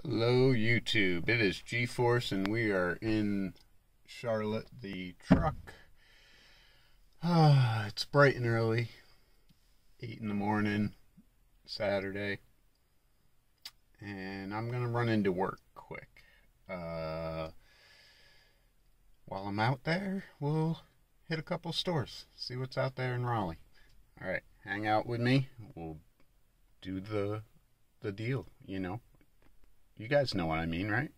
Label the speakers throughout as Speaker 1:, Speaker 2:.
Speaker 1: Hello, YouTube. It is G Force, and we are in Charlotte. The truck. Ah, it's bright and early. 8 in the morning, Saturday. And I'm going to run into work quick. Uh, while I'm out there, we'll hit a couple stores, see what's out there in Raleigh. All right, hang out with me. We'll do the the deal, you know. You guys know what I mean, right?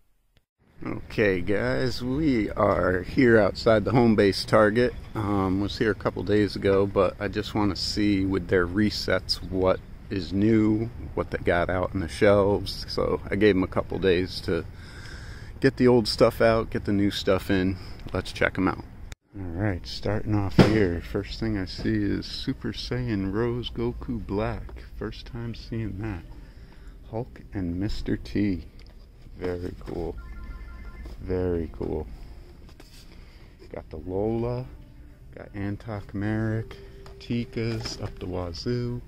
Speaker 1: Okay, guys, we are here outside the home base Target. Um, was here a couple days ago, but I just want to see with their resets what is new, what they got out in the shelves. So I gave them a couple days to get the old stuff out, get the new stuff in. Let's check them out. Alright, starting off here. First thing I see is Super Saiyan Rose Goku Black. First time seeing that. Hulk and Mr. T. Very cool. Very cool. Got the Lola. Got Antoc Merrick. Tikas up the wazoo.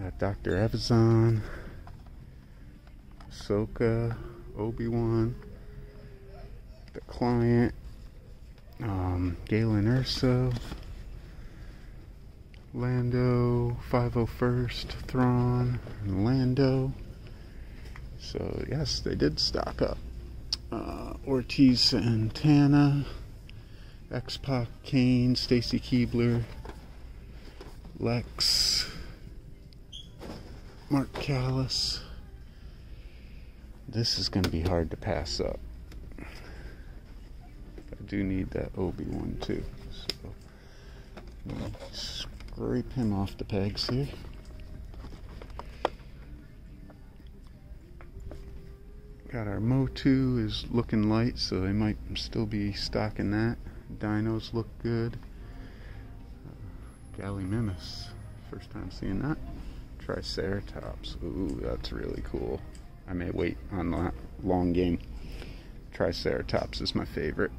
Speaker 1: Got Dr. Evazan. Ahsoka. Obi-Wan. The Client. Um, Galen Erso. Lando, 501st, Thrawn, and Lando. So, yes, they did stock up. Uh, Ortiz Santana, X Pac Kane, Stacy Keibler, Lex, Mark Callous. This is going to be hard to pass up. I do need that Obi-Wan too. So, scrape him off the pegs here. Got our Motu is looking light, so they might still be stocking that. Dinos look good. Uh, Gallimimus, first time seeing that. Triceratops, ooh, that's really cool. I may wait on that long game. Triceratops is my favorite.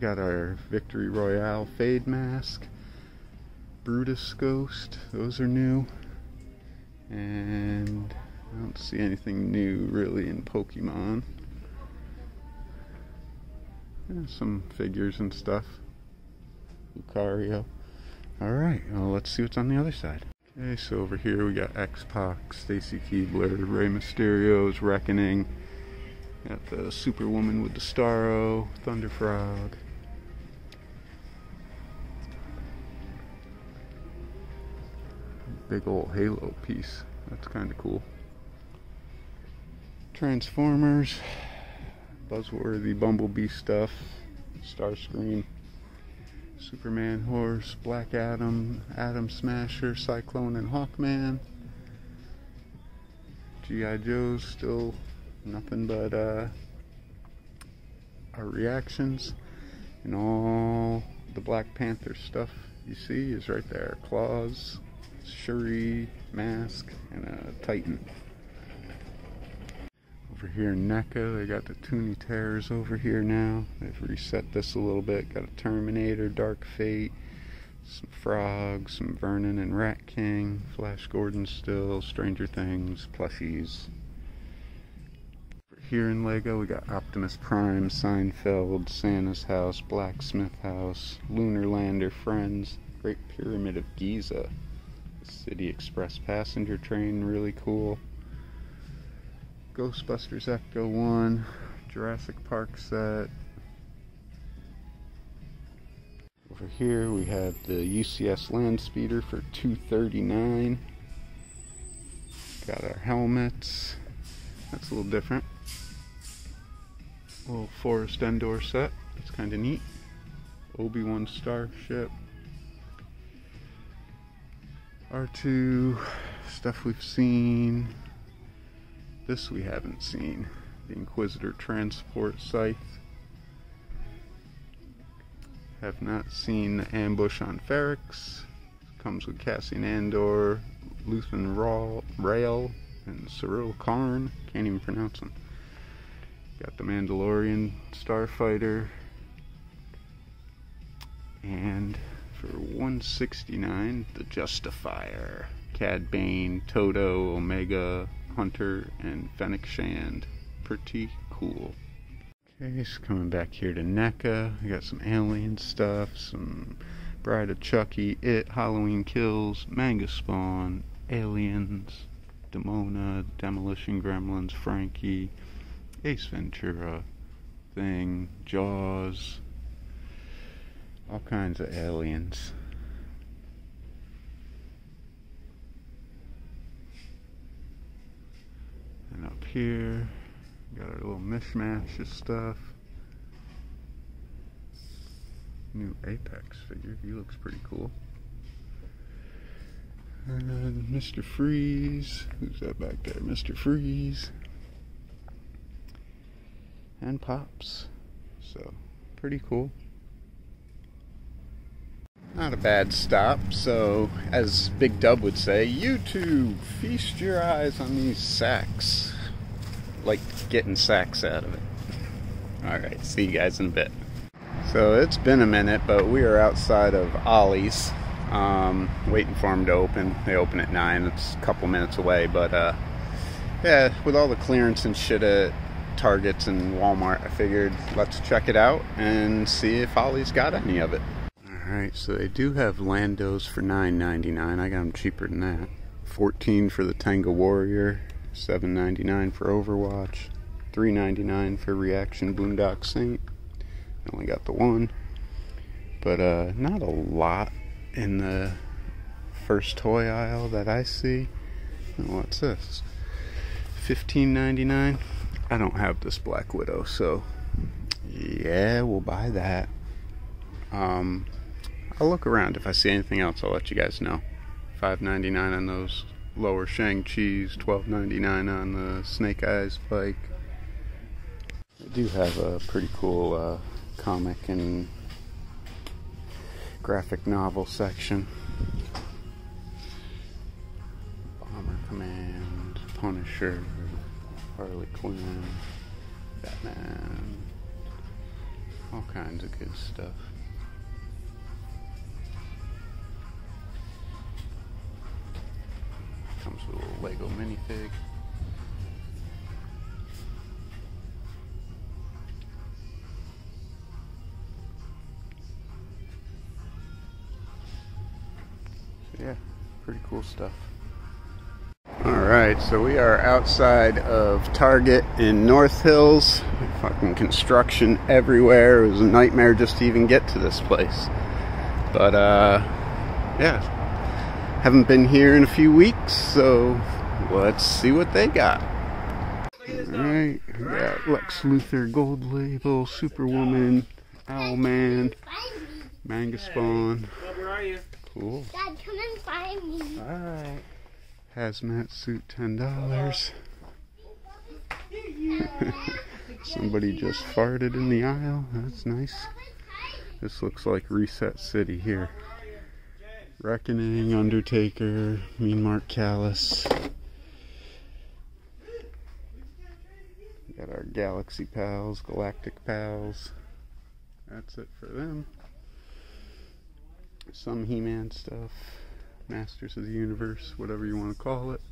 Speaker 1: Got our Victory Royale Fade Mask. Brutus Ghost, those are new. And I don't see anything new really in Pokemon. Some figures and stuff. Lucario. Alright, well, let's see what's on the other side. Okay, so over here we got X-Pac, Stacy Keibler, Rey Mysterio's Reckoning. Got the Superwoman with the Starro, Thunder Frog. big old halo piece. That's kind of cool. Transformers, buzzworthy Bumblebee stuff, Starscream, Superman Horse, Black Adam, Atom Smasher, Cyclone and Hawkman. G.I. Joe's still nothing but uh, our reactions and all the Black Panther stuff you see is right there. Claws, Shuri mask and a Titan. Over here in NECA, they got the Toony Terrors over here now. They've reset this a little bit. Got a Terminator, Dark Fate, some Frogs, some Vernon and Rat King, Flash Gordon still, Stranger Things, plushies. Over here in Lego, we got Optimus Prime, Seinfeld, Santa's House, Blacksmith House, Lunar Lander, Friends, Great Pyramid of Giza. City Express passenger train, really cool. Ghostbusters Echo 1, Jurassic Park set. Over here we have the UCS Land Speeder for 239. Got our helmets. That's a little different. Little Forest Endor set. That's kind of neat. Obi-Wan Starship. R2, stuff we've seen. This we haven't seen. The Inquisitor Transport Scythe. Have not seen the Ambush on Ferrix. Comes with Cassian Andor, Luthen Rael, and Syril Karn. Can't even pronounce them. Got the Mandalorian Starfighter. And for 169 the Justifier. Cad Bane, Todo, Omega, Hunter and Fennec Shand. Pretty cool. Okay, so coming back here to NECA. We got some alien stuff, some Bride of Chucky, It, Halloween Kills, Manga Spawn, Aliens, Demona, Demolition Gremlins, Frankie, Ace Ventura, Thing, Jaws, all kinds of aliens. Here, got our little mishmash of stuff. New Apex figure, he looks pretty cool. And Mr. Freeze, who's that back there? Mr. Freeze. And Pops. So, pretty cool. Not a bad stop. So, as Big Dub would say, YouTube, feast your eyes on these sacks. Like getting sacks out of it. Alright, see you guys in a bit. So, it's been a minute, but we are outside of Ollie's. Um, waiting for them to open. They open at 9. It's a couple minutes away, but uh, yeah, with all the clearance and shit at Targets and Walmart, I figured let's check it out and see if Ollie's got any of it. Alright, so they do have Landos for $9.99. I got them cheaper than that. 14 for the Tango Warrior, $7.99 for Overwatch, $3.99 for Reaction Boondock Saint. I only got the one. But uh, not a lot in the first toy aisle that I see. What's this? $15.99. I don't have this Black Widow, so yeah, we'll buy that. Um, I'll look around. If I see anything else, I'll let you guys know. $5.99 on those lower Shang-Chi's, $12.99 on the Snake Eyes bike. I do have a pretty cool uh, comic and graphic novel section. Bomber Command, Punisher, Harley Quinn, Batman, all kinds of good stuff. Little Lego minifig. yeah, pretty cool stuff. Alright, so we are outside of Target in North Hills. Fucking construction everywhere. It was a nightmare just to even get to this place. But, uh, yeah. Haven't been here in a few weeks, so let's see what they got. Alright, we got Lex Luthor Gold Label, Superwoman, Owlman, Manga Spawn.
Speaker 2: Where are you?
Speaker 1: Cool.
Speaker 3: Dad, come and find me.
Speaker 2: Alright.
Speaker 1: Hazmat suit, ten dollars. Somebody just farted in the aisle. That's nice. This looks like Reset City here. Reckoning, Undertaker, Mean Mark Callous. Got our Galaxy pals, Galactic pals. That's it for them. Some He Man stuff. Masters of the Universe, whatever you want to call it.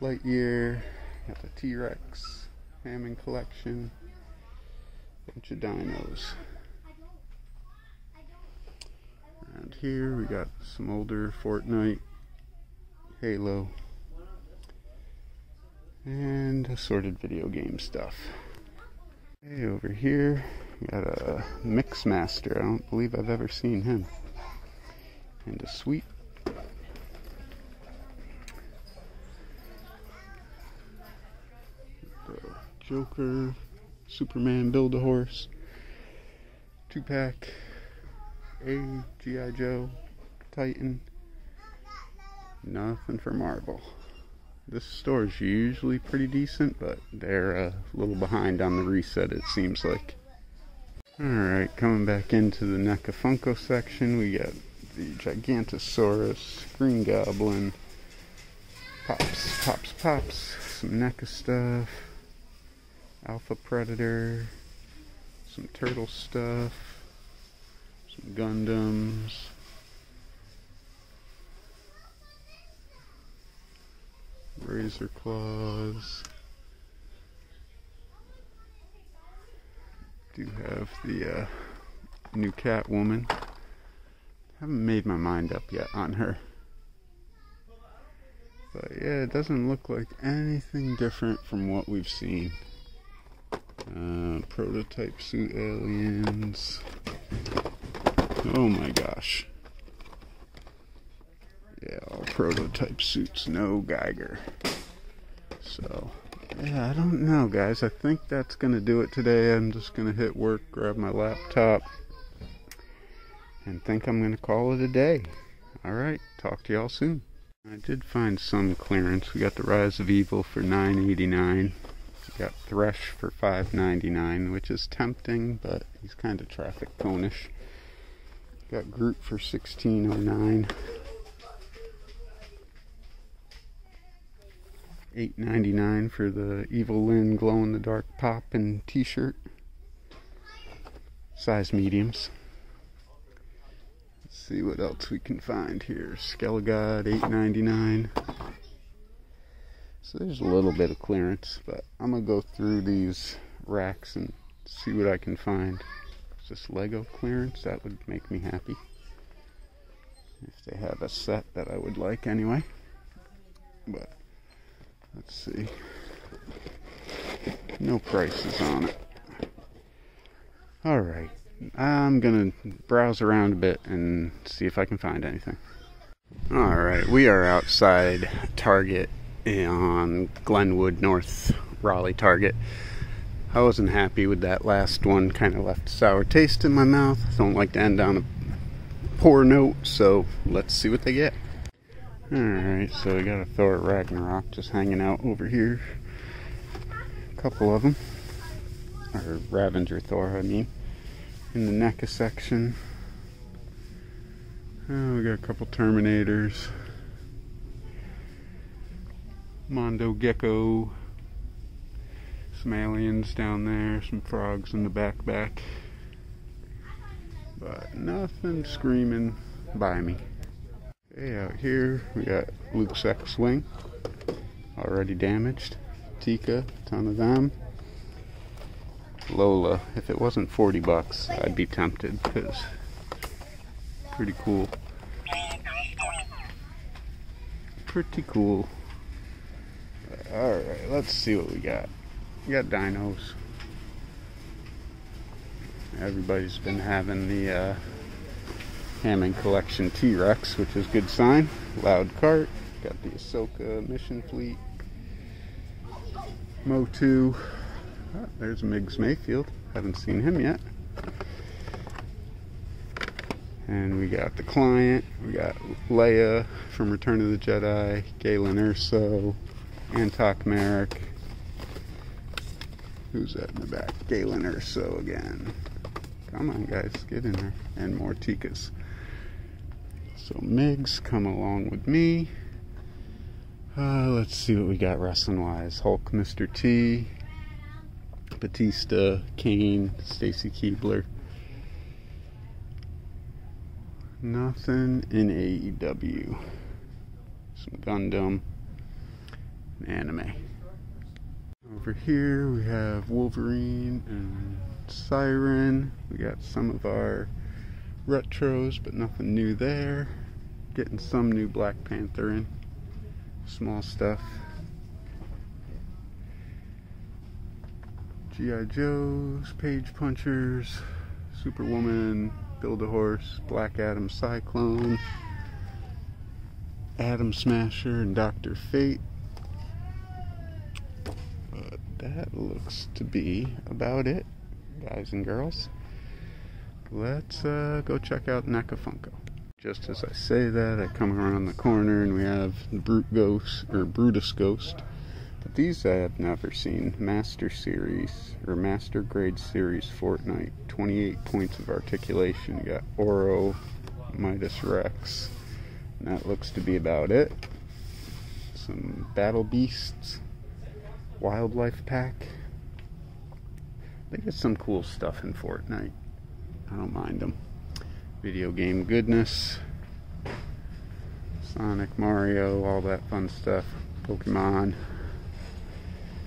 Speaker 1: Lightyear, got the T Rex, Hammond collection, bunch of dinos. Around here, we got some older Fortnite, Halo, and assorted video game stuff. Okay, over here, we got a Mixmaster. I don't believe I've ever seen him. And a sweet Joker, Superman, Build a Horse, two pack, A, G.I. Joe, Titan. Nothing for Marvel. This store is usually pretty decent, but they're a little behind on the reset, it seems like. Alright, coming back into the NECA Funko section, we got the Gigantosaurus, Green Goblin, Pops, Pops, Pops, some NECA stuff, Alpha Predator, some turtle stuff, some Gundams. razor claws. Do have the uh, new Catwoman. Haven't made my mind up yet on her. But yeah, it doesn't look like anything different from what we've seen. Uh, prototype suit aliens. Oh my gosh. Yeah, all prototype suits, no Giger. So, yeah, I don't know, guys. I think that's going to do it today. I'm just going to hit work, grab my laptop, and think I'm going to call it a day. Alright, talk to y'all soon. I did find some clearance. We got the Rise of Evil for 9.89. We got Thresh for 5.99, which is tempting, but he's kind of traffic conish. Got Groot for 16.09. 8.99 for the Evil Lyn glow in the dark pop and t-shirt. Size mediums. Let's see what else we can find here. Skelegod 8.99. So there's a little bit of clearance, but I'm gonna go through these racks and see what I can find. Is this Lego clearance? That would make me happy. If they have a set that I would like anyway. But let's see. No prices on it. Alright. I'm gonna browse around a bit and see if I can find anything. Alright, we are outside Target on Glenwood North Raleigh Target. I wasn't happy with that last one, kind of left a sour taste in my mouth. Don't like to end on a poor note, so let's see what they get. Alright, so we got a Thor Ragnarok just hanging out over here. A couple of them. Or Ravager Thor, I mean. In the NECA section. Oh, we got a couple Terminators. Mondo Gecko. Some aliens down there, some frogs in the backpack. But nothing screaming by me. Hey, out here we got Luke's X-Wing. Already damaged. Tika, ton of them. Lola, if it wasn't 40 bucks, I'd be tempted because pretty cool. Pretty cool. Alright, let's see what we got. We got dinos. Everybody's been having the uh, Hammond Collection T-Rex, which is a good sign. Loud cart. Got the Ahsoka Mission Fleet. Motu. Oh, there's Migs Mayfield. Haven't seen him yet. And we got the client. We got Leia from Return of the Jedi. Galen Erso. Antoc Merrick. Who's that in the back? Galen Erso again. Come on, guys, get in there. And more Tikas. So Migs, come along with me. Uh, let's see what we got wrestling wise. Hulk, Mr. T, Batista, Kane, Stacy Keibler. Nothing in AEW. Some Gundam, anime. Over here we have Wolverine and Siren. We got some of our retros, but nothing new there. Getting some new Black Panther in. Small stuff. G.I. Joes, Page Punchers, Superwoman, Build a Horse, Black Adam Cyclone, Atom Smasher, and Dr. Fate. That looks to be about it, guys and girls. Let's uh, go check out NECA Funko. Just as I say that, I come around the corner and we have the Brute Ghost, or Brutus Ghost. But these I have never seen. Master Series, or Master Grade Series Fortnite. 28 points of articulation. You got Oro, Midas Rex. And that looks to be about it. Some Battle Beasts. Wildlife Pack. They get some cool stuff in Fortnite. I don't mind them. Video game goodness. Sonic, Mario, all that fun stuff. Pokemon.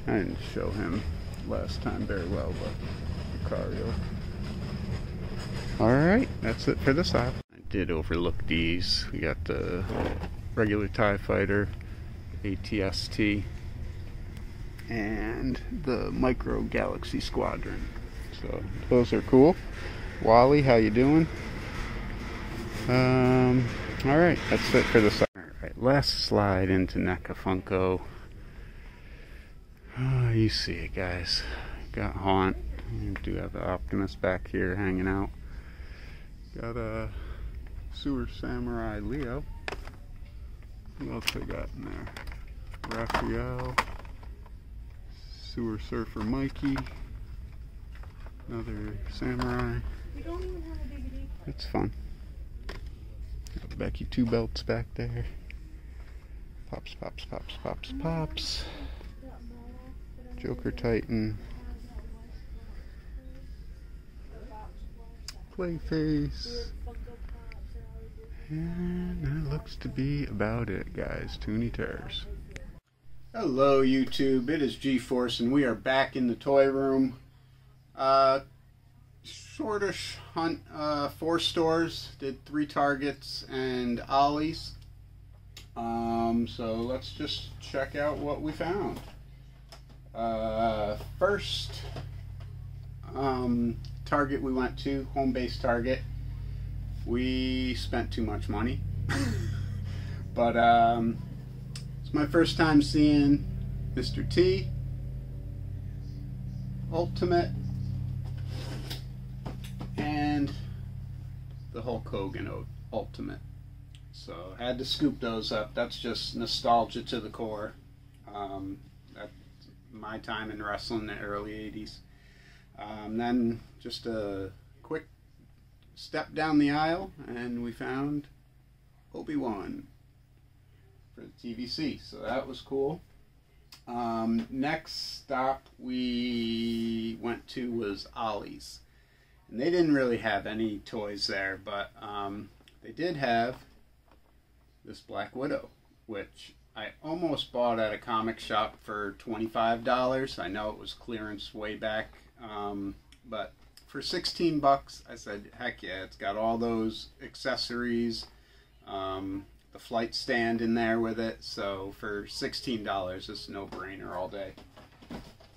Speaker 1: I didn't show him last time very well, but Lucario. Alright, that's it for this aisle. I did overlook these. We got the regular TIE Fighter, ATST, and the Micro Galaxy Squadron. So those are cool. Wally, how you doing? Um, all right, that's it for this. All right, last slide into NECA Funko. Oh, you see it, guys. Got Haunt. Do have the Optimus back here hanging out. Got a Sewer Samurai Leo. What else I got in there? Raphael. Sewer Surfer Mikey. Another Samurai. It's fun. Got Becky two belts back there. Pops, pops, pops, pops, pops. Joker Titan. Clayface. And that looks to be about it, guys. Toony Terrors. Hello, YouTube. It is G-Force, and we are back in the toy room. Uh, shortish hunt, uh, four stores, did three targets and Ollie's. Um, so let's just check out what we found. Uh, first um, target we went to, home base target. We spent too much money. but um, it's my first time seeing Mr. T. Ultimate and the Hulk Hogan Ultimate. So had to scoop those up. That's just nostalgia to the core. Um, my time in wrestling in the early 80s. Um, then just a quick step down the aisle and we found Obi-Wan for the TVC. So that was cool. Um, next stop we went to was Ollie's. And they didn't really have any toys there, but um, they did have this Black Widow, which I almost bought at a comic shop for $25. I know it was clearance way back, um, but for 16 bucks, I said, heck yeah, it's got all those accessories, um, the flight stand in there with it, so for $16, it's no brainer all day.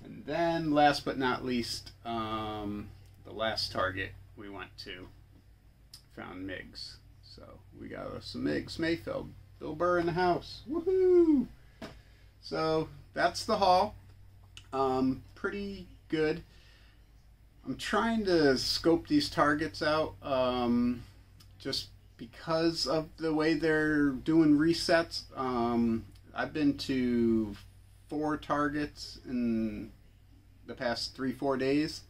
Speaker 1: And then, last but not least, um, the last target we went to found Migs. So we got us some Migs Mayfield. Bill Burr in the house. Woohoo! So that's the haul. Um, pretty good. I'm trying to scope these targets out um, just because of the way they're doing resets. Um, I've been to four targets in the past three, four days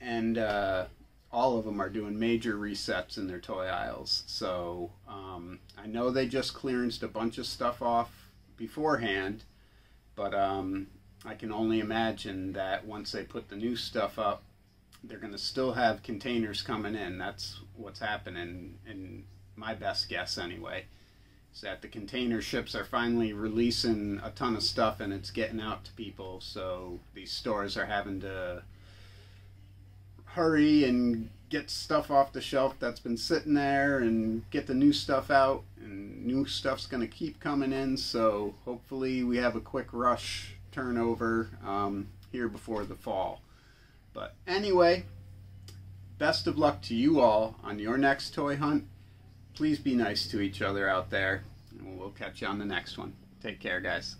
Speaker 1: and uh, all of them are doing major resets in their toy aisles. So um, I know they just clearanced a bunch of stuff off beforehand, but um, I can only imagine that once they put the new stuff up, they're going to still have containers coming in. That's what's happening, in my best guess anyway. Is that the container ships are finally releasing a ton of stuff and it's getting out to people, so these stores are having to hurry and get stuff off the shelf that's been sitting there and get the new stuff out and new stuff's going to keep coming in so hopefully we have a quick rush turnover um, here before the fall but anyway best of luck to you all on your next toy hunt. Please be nice to each other out there and we'll catch you on the next one. Take care guys